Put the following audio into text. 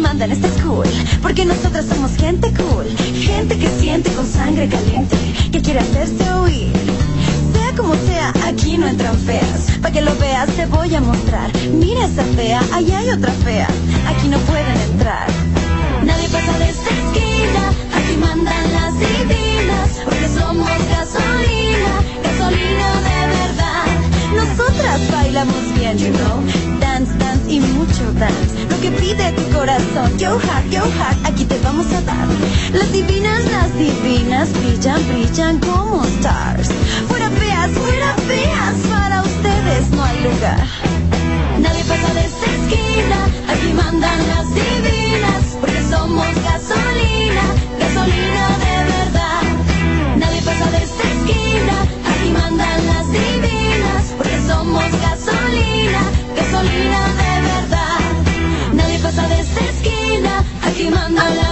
manda en este school. Porque nosotras somos gente cool. Gente que siente con sangre caliente. Que quiere hacerse oír. Sea como sea, aquí no entran feas. Para que lo veas te voy a mostrar. Mira esa fea, allá hay otra fea. Aquí no pueden entrar. Nadie pasa de esta esquina. Aquí mandan las divinas. Porque somos gasolina. Gasolina de verdad. Nosotras bailamos bien, you know. Mucho dance. Lo que pide tu corazón. Yo heart, yo heart, aquí te vamos a dar. Las divinas, las divinas brillan, brillan como stars. Fuera feas, fuera feas. Para ustedes no hay lugar. Nadie pasa de esta esquina. Aquí mandan las divinas. I love you.